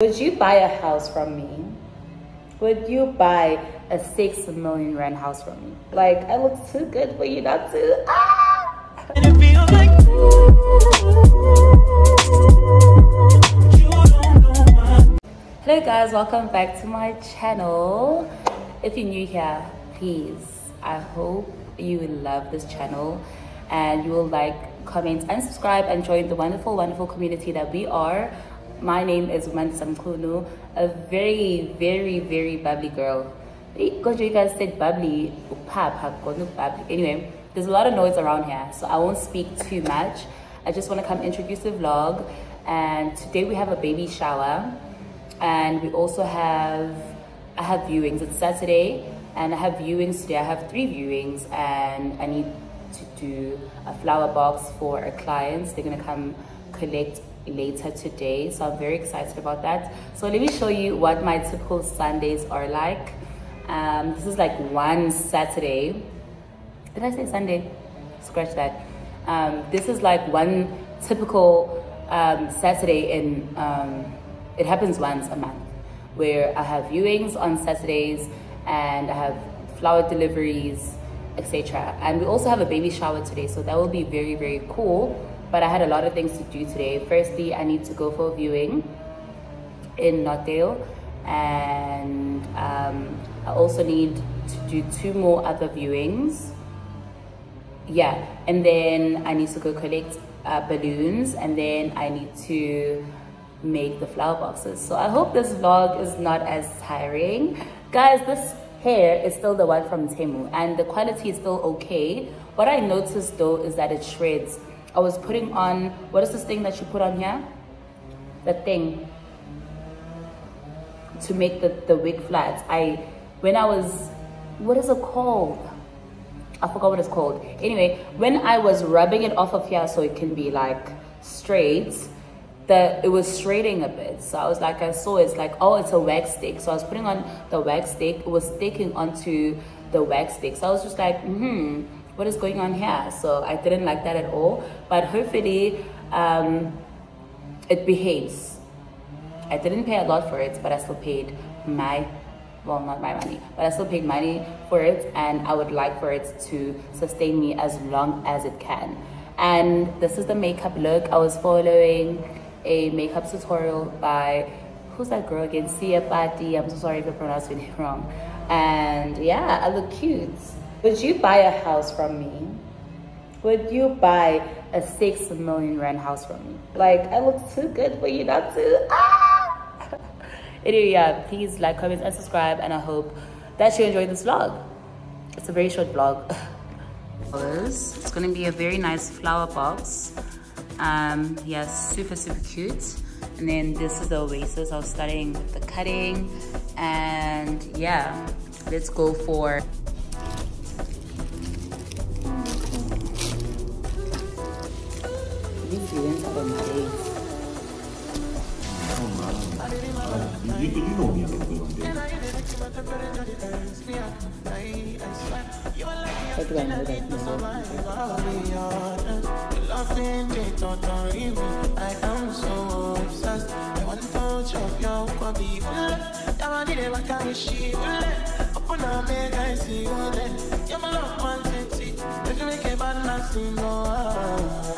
Would you buy a house from me? Would you buy a six million rand house from me? Like, I look too good for you not to. Ah! Hello guys, welcome back to my channel. If you're new here, please, I hope you will love this channel and you will like, comment and subscribe and join the wonderful, wonderful community that we are my name is Mandisa Mkunu, a very, very, very bubbly girl. Because you guys said bubbly, bubbly. Anyway, there's a lot of noise around here, so I won't speak too much. I just want to come introduce the vlog. And today we have a baby shower. And we also have, I have viewings. It's Saturday, and I have viewings today. I have three viewings, and I need to do a flower box for our clients. They're gonna come collect later today so i'm very excited about that. So let me show you what my typical sundays are like. Um, this is like one saturday. Did i say sunday? Scratch that. Um, this is like one typical um, saturday in um, it happens once a month where i have viewings on saturdays and i have flower deliveries etc and we also have a baby shower today so that will be very very cool but I had a lot of things to do today. Firstly, I need to go for a viewing in Northdale and um, I also need to do two more other viewings. Yeah, and then I need to go collect uh, balloons and then I need to make the flower boxes. So I hope this vlog is not as tiring. Guys, this hair is still the one from Temu and the quality is still okay. What I noticed though is that it shreds I was putting on, what is this thing that you put on here? The thing to make the, the wig flat. I, when I was, what is it called? I forgot what it's called. Anyway, when I was rubbing it off of here so it can be like straight, the, it was straighting a bit. So I was like, I saw it's like, oh, it's a wax stick. So I was putting on the wax stick. It was sticking onto the wax stick. So I was just like, hmm, what is going on here? So I didn't like that at all. But hopefully um, it behaves. I didn't pay a lot for it, but I still paid my, well, not my money, but I still paid money for it. And I would like for it to sustain me as long as it can. And this is the makeup look. I was following a makeup tutorial by, who's that girl again? Sia Pati. I'm so sorry if I pronounced it wrong. And yeah, I look cute. Would you buy a house from me? Would you buy a six million rand house from me? Like, I look too good for you not to. Ah! anyway, yeah, please like, comment, and subscribe. And I hope that you enjoyed this vlog. It's a very short vlog. it's gonna be a very nice flower box. Um, yeah, super, super cute. And then this is the oasis. I was starting with the cutting. And yeah, let's go for You, you know me, Take I am so obsessed. I want to touch of your kwabi. I need a wakashi. Open up, make I see you. You're my love, man. If you make a bad nothing, no.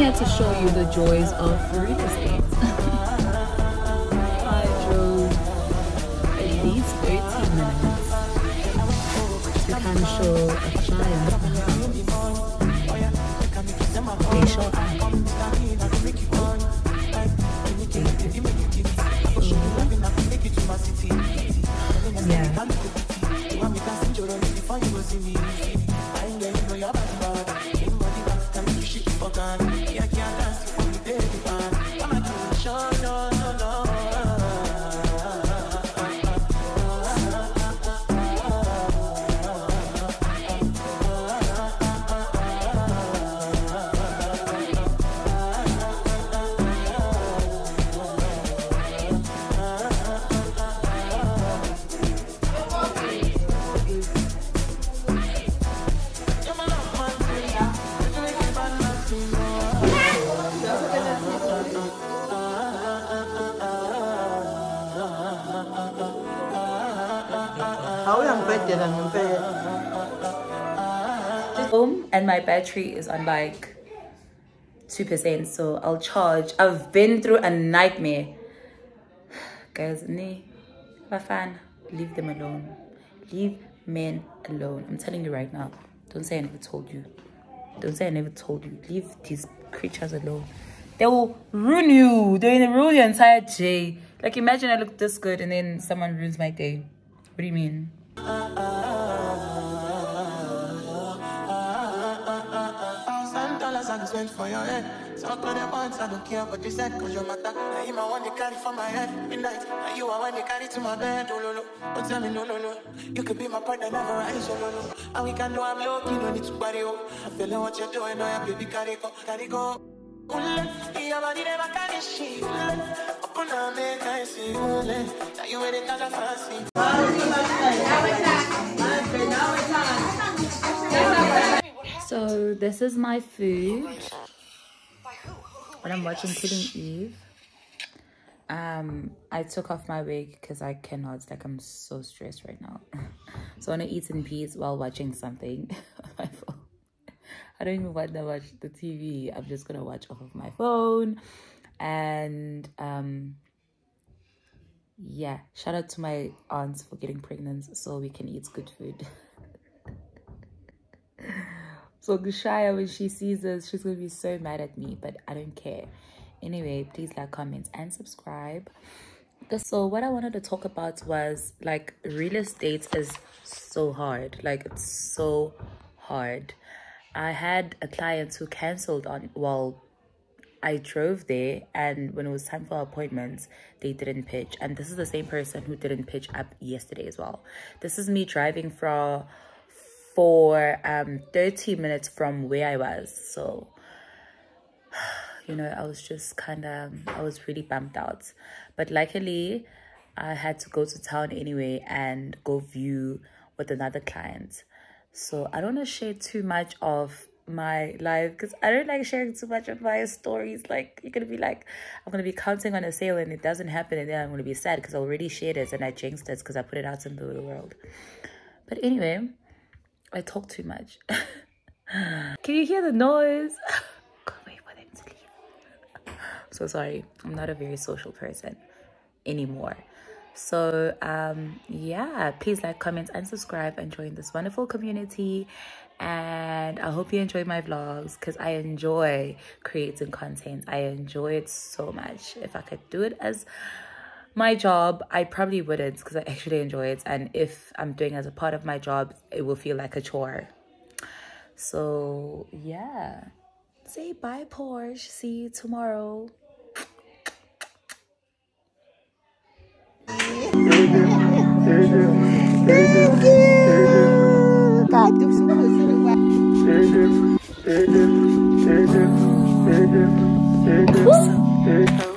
here to show you the joys of Florida State. I drove at least 30 minutes to kind of show a child my battery is on like 2% so I'll charge. I've been through a nightmare. Guys, nee, fan, leave them alone. Leave men alone. I'm telling you right now. Don't say I never told you. Don't say I never told you. Leave these creatures alone. They will ruin you. They're gonna ruin your entire day. Like imagine I look this good and then someone ruins my day. What do you mean? Songs went for your head. Talk on them once, I don't care what you said, cause your matter. Now you my one they carry for my head. Midnight, now you are one they carry to my bed. Oh, no, no. Don't tell me no, no, no. You could be my partner, never rise, oh, no, no. And we can do I'm low, you don't need to party, oh. I feel like what you're doing, oh, yeah, baby, carry go, carry go. Your body never carry shit. Open up, make I see you. Now you ain't a fancy. So this is my food when I'm watching Killing Eve. Um, I took off my wig because I cannot, like I'm so stressed right now. so I want to eat in peace while watching something my phone. I don't even want to watch the TV. I'm just gonna watch off of my phone. And um yeah, shout out to my aunts for getting pregnant so we can eat good food. So Gushaya, when she sees this, she's going to be so mad at me, but I don't care. Anyway, please like, comment, and subscribe. So what I wanted to talk about was like real estate is so hard. Like it's so hard. I had a client who cancelled on, well, I drove there and when it was time for appointments, they didn't pitch. And this is the same person who didn't pitch up yesterday as well. This is me driving from for um 30 minutes from where I was. So, you know, I was just kind of, I was really bumped out. But luckily, I had to go to town anyway and go view with another client. So I don't want to share too much of my life because I don't like sharing too much of my stories. Like you're gonna be like, I'm gonna be counting on a sale and it doesn't happen, and then I'm gonna be sad because I already shared it and I jinxed it because I put it out into the world. But anyway, I talk too much. Can you hear the noise? Can't wait for them to leave. so sorry. I'm not a very social person anymore. So um yeah, please like, comment, and subscribe and join this wonderful community. And I hope you enjoy my vlogs because I enjoy creating content. I enjoy it so much. If I could do it as my job i probably wouldn't because i actually enjoy it and if i'm doing as a part of my job it will feel like a chore so yeah say bye porsche see you tomorrow Indah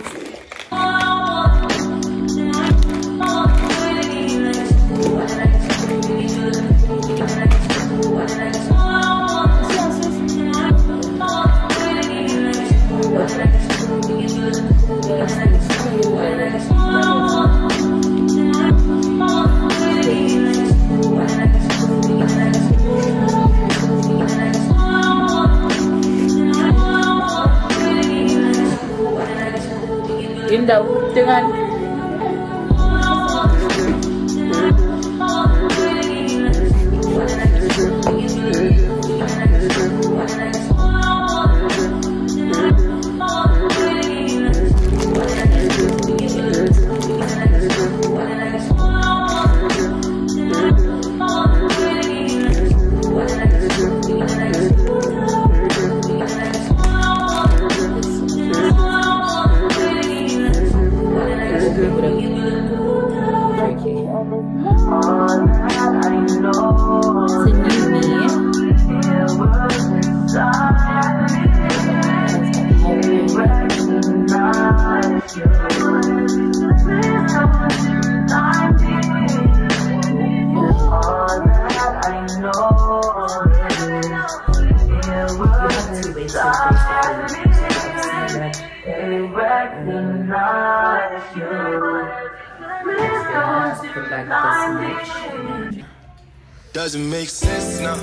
Doesn't make sense now.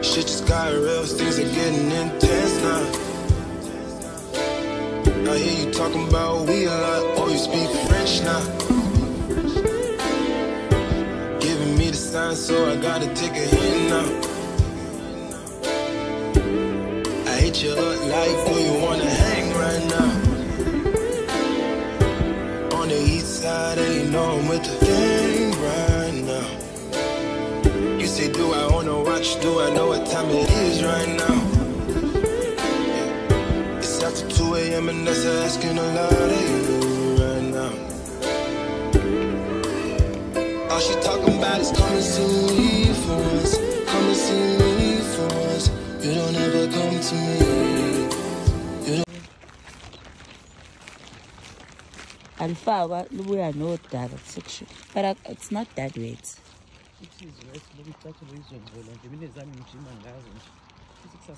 Shit just got real, things are getting intense now. I hear you talking about we a lot, oh you speak French now. Giving me the sign, so I gotta take a hint now. I hate you up like, do you wanna hang right now? Side, and you know I'm with the gang right now. You say, do I own a watch? Do I know what time it is right now? It's after 2 a.m. and that's asking a lot of you right now. All she talking about is come and see me for once. Come and see me for once. You don't ever come to me. Alifakwa lubuya nodaka section but it's not that wet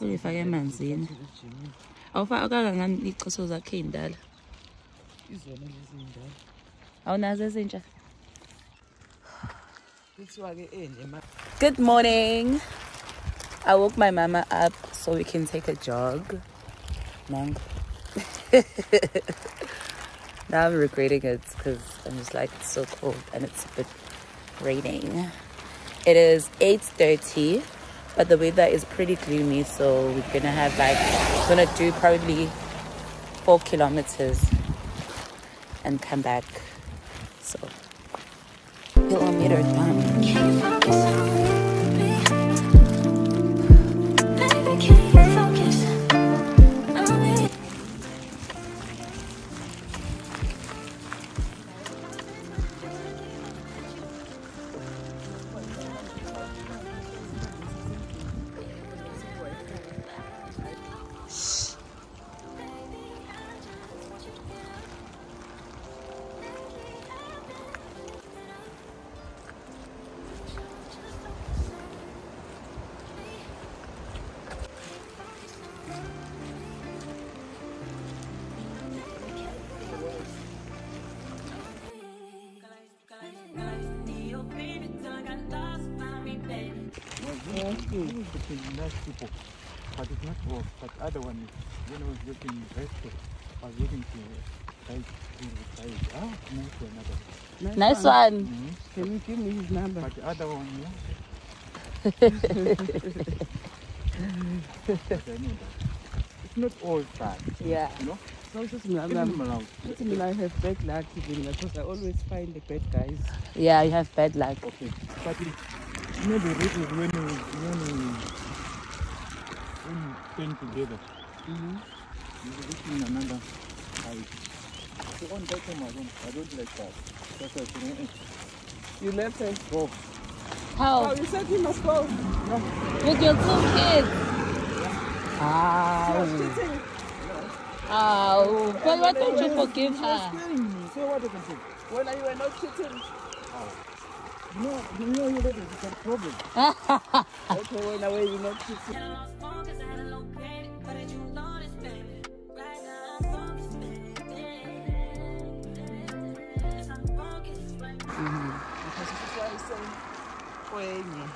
ulifake emanzini awufakanga ngani icoso zakhe ey'ndala awunazo ezintsha Good morning. I woke my mama up so we can take a jog. Mang. now I'm regretting it because I'm just like it's so cold and it's a bit raining. It is 8:30, but the weather is pretty gloomy, so we're gonna have like gonna do probably four kilometers and come back. So kilometer time. Between nice people, but it's not work. But other one is when I was working in Resco, I was working to side to the side. Ah, move to another. Nice one. Mhm. Can you give me his number? But the other one, yeah. But I know that. It's not all bad, Yeah. you know. No, just Even me. I'm, Malawi. I mean, I have bad luck even because I always find the bad guys. Yeah, you have bad luck. Okay, but it, you know the rate is when we when we when you stand together. Mm-hmm. You're looking another height. So on that time I don't I don't like that. That's why I say, eh, You left her. go. How? Oh, you said he must go. With your two kids. Ow. Cheating. Ow. But why don't you forgive her? Scaring me. So what I can say? When you were not cheating. You know, you know you ladies it's a problem. Okay, when I were you not cheating. Because this is why I say kwenye.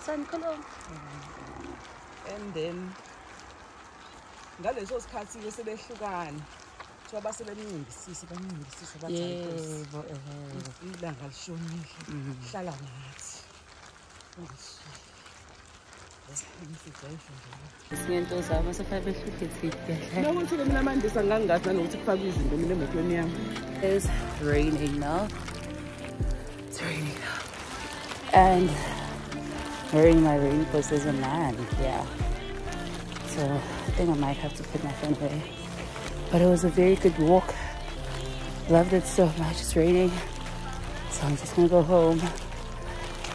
Sankolong. and then kuthiwa base bemncingisise bamncingisise bathi hayi Nkosi, Yebo. eh. ilanga lishonile hlala nathi Ungishiye. That's the situation nje. Singento zabo sefake behluphethile. nokuthi-ke mina manje sangangazi nanokuthi kufakwe izinto mina emotweni yami It's raining now. It's raining now. And wearing my raincoat is a man, yeah. So I think I might have to put my phone away. But it was a very good walk. Loved it so much. It's raining. So I'm just gonna go home.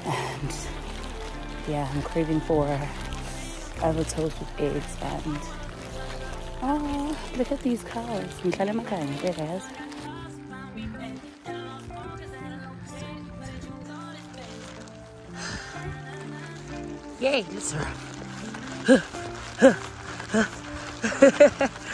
And yeah, I'm craving for avocado toast with eggs and oh look at these cars. Ngihlala emakhaya guys. Yay, let's run.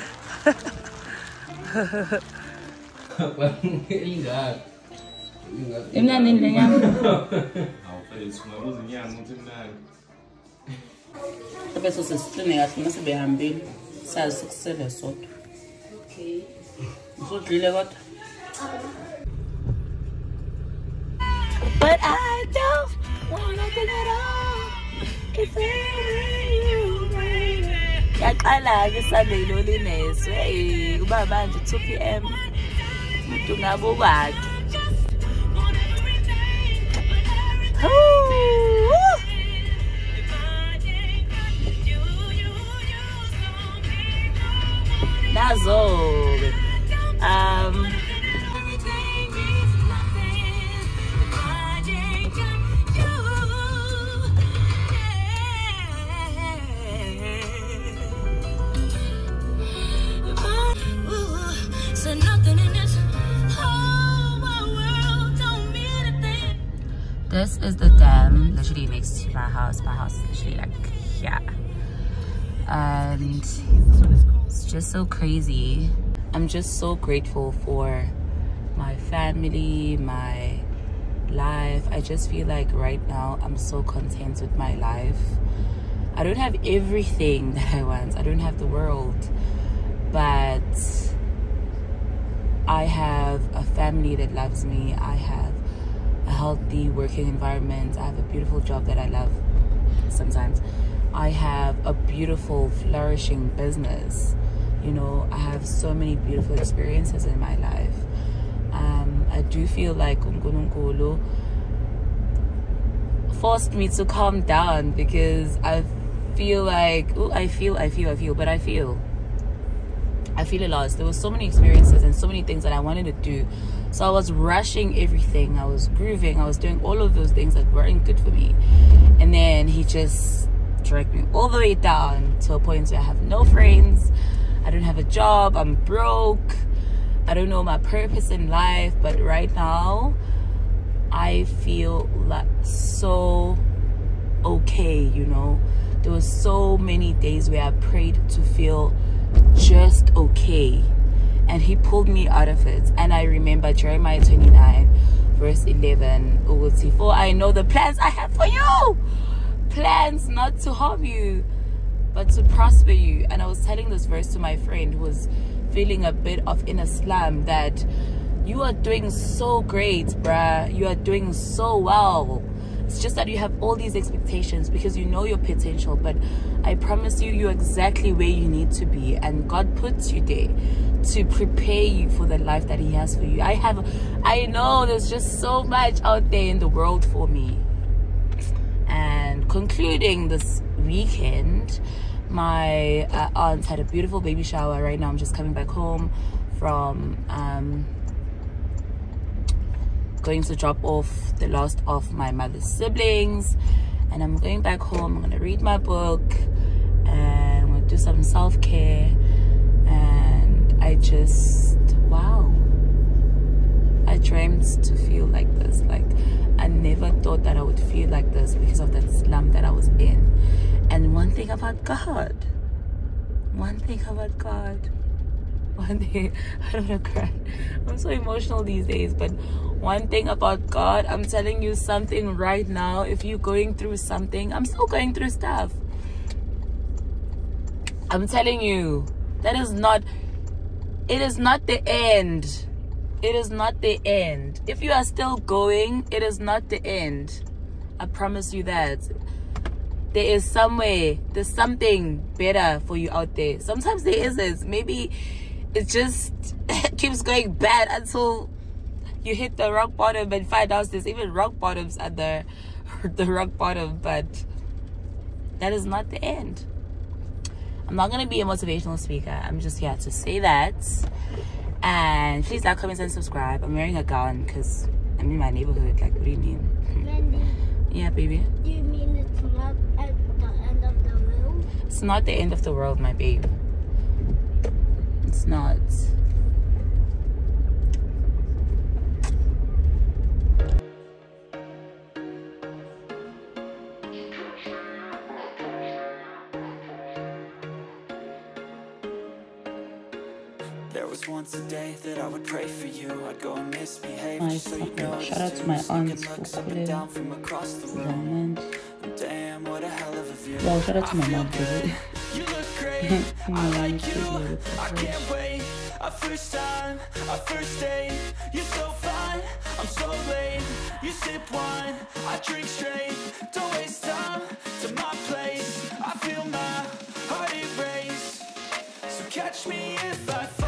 But I don't want nothing at all. It's. Yaqala-ke isabelo lineswe eh, kuba manje 2 p.m. umuntu ngabe ukwakhe. Hoo! nazo-ke um to my house. My house is literally like here and it's just so crazy. I'm just so grateful for my family my life. I just feel like right now i'm so content with my life. I don't have everything that i want. I don't have the world. But i have a family that loves me. I have healthy working environment i have a beautiful job that i love sometimes i have a beautiful flourishing business you know i have so many beautiful experiences in my life um, i do feel like unkulunkulu forced me to calm down because i feel like ooh, i feel i feel i feel but i feel I feel a lost. There were so many experiences and so many things that I wanted to do. So I was rushing everything. I was grooving. I was doing all of those things that weren't good for me. And then he just dragged me all the way down to a point where I have no friends. I don't have a job. I'm broke. I don't know my purpose in life. But right now, I feel like so okay, you know. There were so many days where I prayed to feel just okay. And he pulled me out of it. And I remember Jeremiah 29, verse 11. ukuthi, For I know the plans I have for you. Plans not to harm you, but to prosper you. And I was telling this verse to my friend who was feeling a bit of inner slum that you are doing so great, bruh. You are doing so well. It's just that you have all these expectations because you know your potential. But I promise you, you're exactly where you need to be. And God puts you there to prepare you for the life that He has for you. I have, I know there's just so much out there in the world for me. And concluding this weekend, my uh, aunt had a beautiful baby shower. Right now, I'm just coming back home from um, going to drop off the last of my mother's siblings. And I'm going back home. I'm to read my book and to do some self care. And I just, wow. I dreamed to feel like this. Like, I never thought that I would feel like this because of that slum that I was in. And one thing about God, one thing about God, one thing, I don't want to cry. I'm so emotional these days, but one thing about God, I'm telling you something right now. If you're going through something, I'm still going through stuff. I'm telling you, that is not, it is not the end. It is not the end. If you are still going, it is not the end. I promise you that. There is somewhere, there's something better for you out there. Sometimes there isn't. Maybe it just keeps going bad until you hit the rock bottom and find out there's even rock bottoms at the the rock bottom, but that is not the end. I'm not gonna be a motivational speaker. I'm just here to say that. And please like, comment, and subscribe. I'm wearing a gown because I'm in my neighborhood. Like, what do you mean? Mandy, Yeah, baby. do you mean it's not at the end of the room? It's not the end of the world, my babe. It's not. There was once a day that I would pray for you. I'd go and misbehave just so you know shout out to my aunts for looks up calling. and down from across the room. Damn, what a hell of a view. Well, shout out to my mom, feel baby. Mm, good. You look great. My I like you. I can't wait. Our first time, our first date. You're so fine. I'm so late. You sip wine. I drink straight. Don't waste time to my place. I feel my heart erase. So catch me if I.